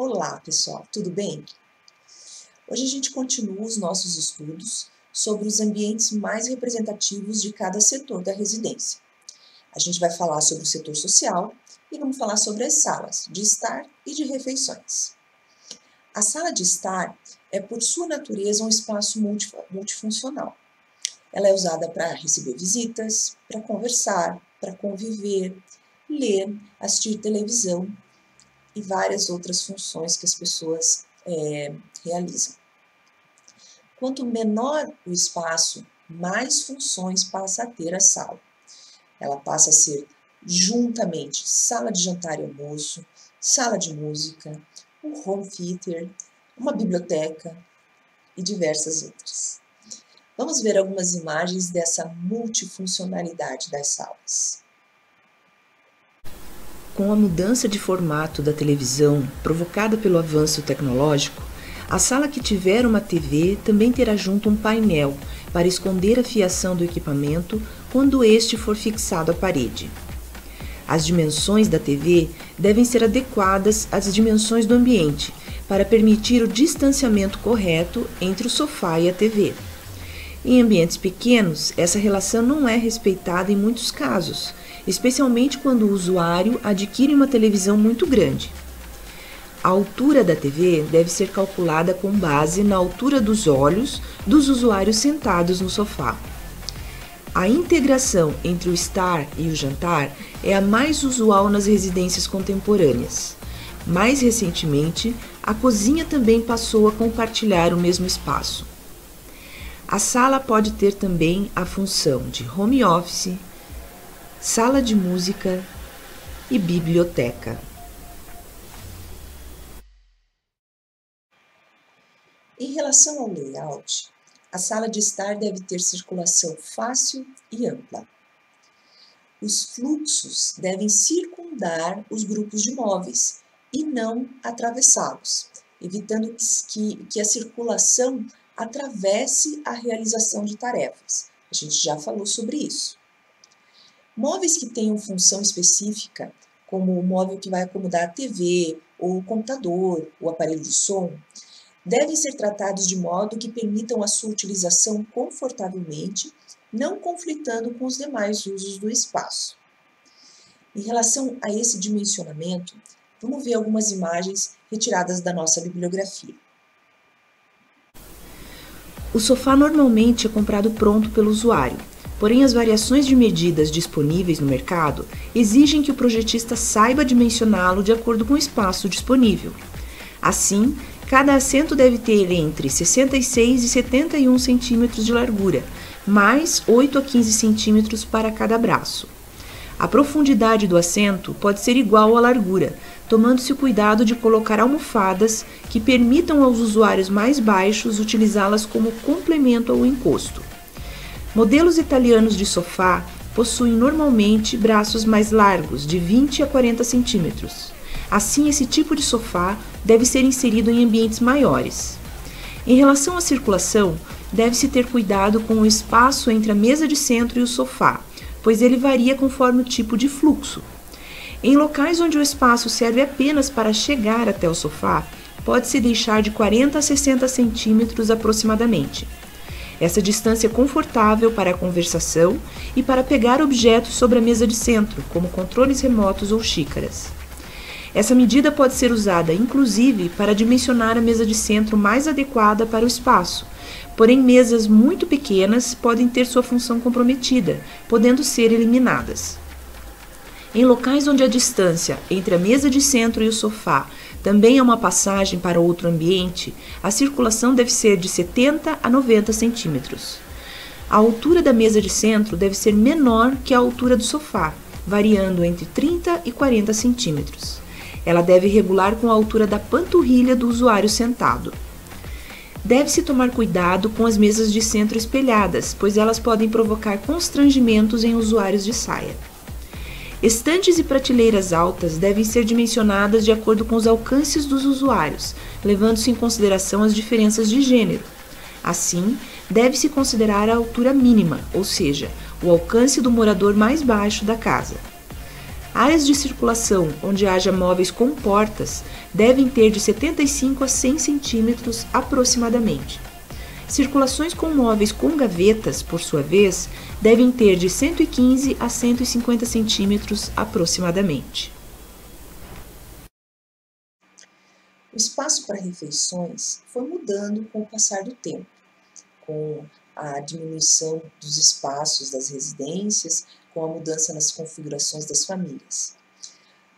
Olá, pessoal, tudo bem? Hoje a gente continua os nossos estudos sobre os ambientes mais representativos de cada setor da residência. A gente vai falar sobre o setor social e vamos falar sobre as salas de estar e de refeições. A sala de estar é, por sua natureza, um espaço multifuncional. Ela é usada para receber visitas, para conversar, para conviver, ler, assistir televisão e várias outras funções que as pessoas é, realizam. Quanto menor o espaço, mais funções passa a ter a sala. Ela passa a ser juntamente sala de jantar e almoço, sala de música, um home theater, uma biblioteca e diversas outras. Vamos ver algumas imagens dessa multifuncionalidade das salas. Com a mudança de formato da televisão provocada pelo avanço tecnológico, a sala que tiver uma TV também terá junto um painel para esconder a fiação do equipamento quando este for fixado à parede. As dimensões da TV devem ser adequadas às dimensões do ambiente para permitir o distanciamento correto entre o sofá e a TV. Em ambientes pequenos, essa relação não é respeitada em muitos casos, especialmente quando o usuário adquire uma televisão muito grande. A altura da TV deve ser calculada com base na altura dos olhos dos usuários sentados no sofá. A integração entre o estar e o jantar é a mais usual nas residências contemporâneas. Mais recentemente, a cozinha também passou a compartilhar o mesmo espaço. A sala pode ter também a função de home office, sala de música e biblioteca. Em relação ao layout, a sala de estar deve ter circulação fácil e ampla. Os fluxos devem circundar os grupos de móveis e não atravessá-los, evitando que, que a circulação atravesse a realização de tarefas. A gente já falou sobre isso. Móveis que tenham função específica, como o móvel que vai acomodar a TV, ou o computador, o aparelho de som, devem ser tratados de modo que permitam a sua utilização confortavelmente, não conflitando com os demais usos do espaço. Em relação a esse dimensionamento, vamos ver algumas imagens retiradas da nossa bibliografia. O sofá normalmente é comprado pronto pelo usuário Porém, as variações de medidas disponíveis no mercado exigem que o projetista saiba dimensioná-lo de acordo com o espaço disponível. Assim, cada assento deve ter entre 66 e 71 centímetros de largura, mais 8 a 15 centímetros para cada braço. A profundidade do assento pode ser igual à largura, tomando-se o cuidado de colocar almofadas que permitam aos usuários mais baixos utilizá-las como complemento ao encosto. Modelos italianos de sofá possuem normalmente braços mais largos, de 20 a 40 centímetros. Assim, esse tipo de sofá deve ser inserido em ambientes maiores. Em relação à circulação, deve-se ter cuidado com o espaço entre a mesa de centro e o sofá, pois ele varia conforme o tipo de fluxo. Em locais onde o espaço serve apenas para chegar até o sofá, pode-se deixar de 40 a 60 centímetros aproximadamente. Essa distância confortável para a conversação e para pegar objetos sobre a mesa de centro, como controles remotos ou xícaras. Essa medida pode ser usada, inclusive, para dimensionar a mesa de centro mais adequada para o espaço. Porém, mesas muito pequenas podem ter sua função comprometida, podendo ser eliminadas. Em locais onde a distância entre a mesa de centro e o sofá também é uma passagem para outro ambiente, a circulação deve ser de 70 a 90 centímetros. A altura da mesa de centro deve ser menor que a altura do sofá, variando entre 30 e 40 centímetros. Ela deve regular com a altura da panturrilha do usuário sentado. Deve-se tomar cuidado com as mesas de centro espelhadas, pois elas podem provocar constrangimentos em usuários de saia. Estantes e prateleiras altas devem ser dimensionadas de acordo com os alcances dos usuários, levando-se em consideração as diferenças de gênero. Assim, deve-se considerar a altura mínima, ou seja, o alcance do morador mais baixo da casa. Áreas de circulação onde haja móveis com portas devem ter de 75 a 100 centímetros aproximadamente. Circulações com móveis com gavetas, por sua vez, devem ter de 115 a 150 centímetros aproximadamente. O espaço para refeições foi mudando com o passar do tempo, com a diminuição dos espaços das residências, com a mudança nas configurações das famílias.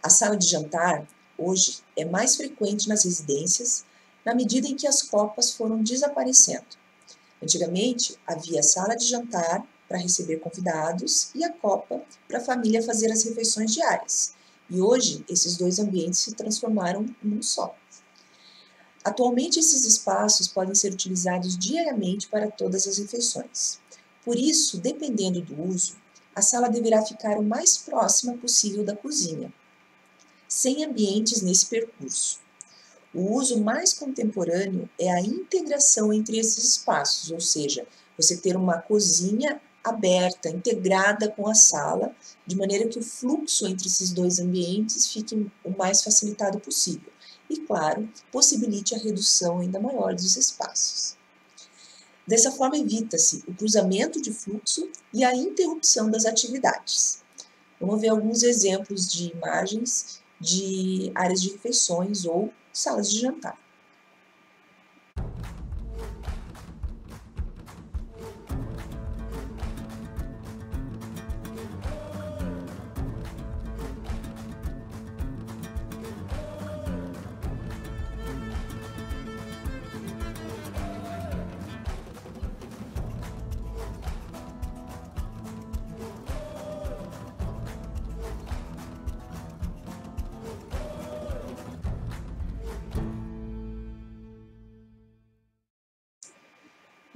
A sala de jantar, hoje, é mais frequente nas residências na medida em que as copas foram desaparecendo. Antigamente, havia sala de jantar para receber convidados e a copa para a família fazer as refeições diárias. E hoje, esses dois ambientes se transformaram num só. Atualmente, esses espaços podem ser utilizados diariamente para todas as refeições. Por isso, dependendo do uso, a sala deverá ficar o mais próxima possível da cozinha, sem ambientes nesse percurso. O uso mais contemporâneo é a integração entre esses espaços, ou seja, você ter uma cozinha aberta, integrada com a sala, de maneira que o fluxo entre esses dois ambientes fique o mais facilitado possível. E, claro, possibilite a redução ainda maior dos espaços. Dessa forma, evita-se o cruzamento de fluxo e a interrupção das atividades. Vamos ver alguns exemplos de imagens de áreas de refeições ou salas de jantar.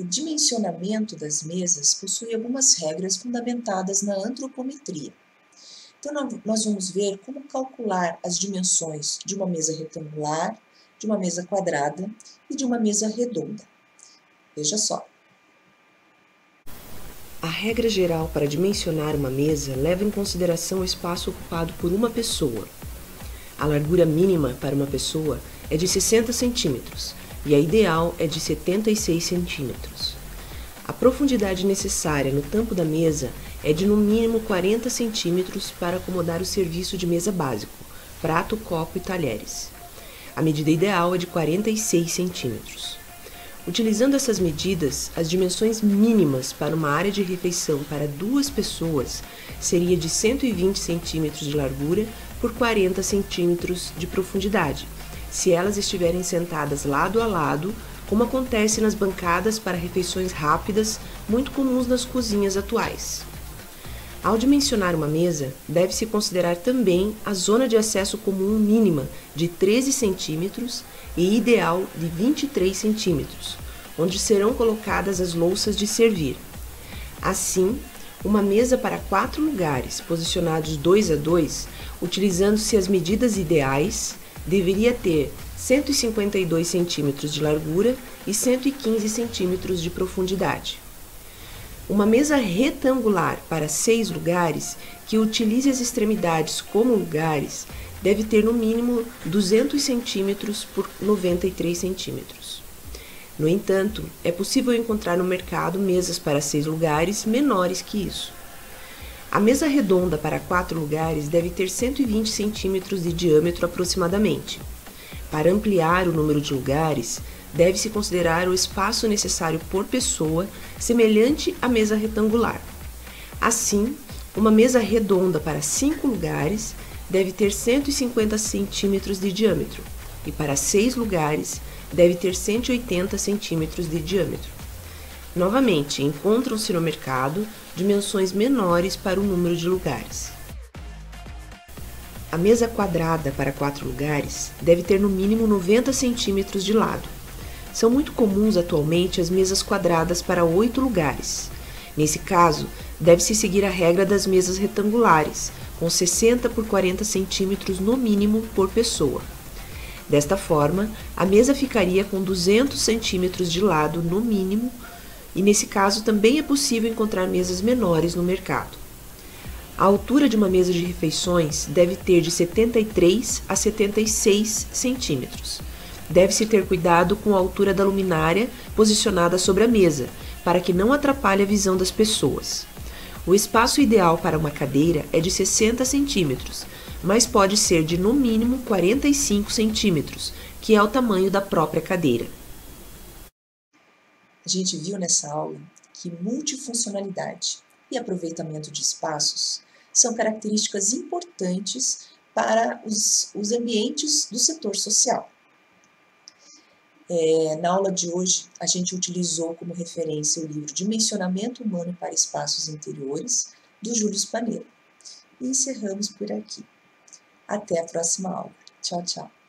O dimensionamento das mesas possui algumas regras fundamentadas na antropometria. Então, nós vamos ver como calcular as dimensões de uma mesa retangular, de uma mesa quadrada e de uma mesa redonda. Veja só. A regra geral para dimensionar uma mesa leva em consideração o espaço ocupado por uma pessoa. A largura mínima para uma pessoa é de 60 centímetros e a ideal é de 76 centímetros. A profundidade necessária no tampo da mesa é de no mínimo 40 centímetros para acomodar o serviço de mesa básico, prato, copo e talheres. A medida ideal é de 46 centímetros. Utilizando essas medidas, as dimensões mínimas para uma área de refeição para duas pessoas seria de 120 centímetros de largura por 40 centímetros de profundidade, se elas estiverem sentadas lado a lado, como acontece nas bancadas para refeições rápidas, muito comuns nas cozinhas atuais. Ao dimensionar uma mesa, deve-se considerar também a zona de acesso comum mínima de 13 centímetros e ideal de 23 centímetros, onde serão colocadas as louças de servir. Assim, uma mesa para quatro lugares, posicionados dois a dois, utilizando-se as medidas ideais, deveria ter 152 centímetros de largura e 115 centímetros de profundidade. Uma mesa retangular para seis lugares, que utilize as extremidades como lugares, deve ter no mínimo 200 centímetros por 93 centímetros. No entanto, é possível encontrar no mercado mesas para seis lugares menores que isso. A mesa redonda para quatro lugares deve ter 120 centímetros de diâmetro aproximadamente. Para ampliar o número de lugares, deve-se considerar o espaço necessário por pessoa, semelhante à mesa retangular. Assim, uma mesa redonda para cinco lugares deve ter 150 centímetros de diâmetro e para seis lugares deve ter 180 centímetros de diâmetro. Novamente, encontram-se no mercado dimensões menores para o número de lugares. A mesa quadrada para quatro lugares deve ter no mínimo 90 centímetros de lado. São muito comuns atualmente as mesas quadradas para oito lugares. Nesse caso, deve-se seguir a regra das mesas retangulares, com 60 por 40 centímetros no mínimo por pessoa. Desta forma, a mesa ficaria com 200 centímetros de lado no mínimo e nesse caso também é possível encontrar mesas menores no mercado. A altura de uma mesa de refeições deve ter de 73 a 76 centímetros. Deve-se ter cuidado com a altura da luminária posicionada sobre a mesa, para que não atrapalhe a visão das pessoas. O espaço ideal para uma cadeira é de 60 centímetros, mas pode ser de no mínimo 45 centímetros, que é o tamanho da própria cadeira. A gente viu nessa aula que multifuncionalidade e aproveitamento de espaços são características importantes para os, os ambientes do setor social. É, na aula de hoje, a gente utilizou como referência o livro Dimensionamento Humano para Espaços Interiores, do Júlio Spaneiro. E encerramos por aqui. Até a próxima aula. Tchau, tchau.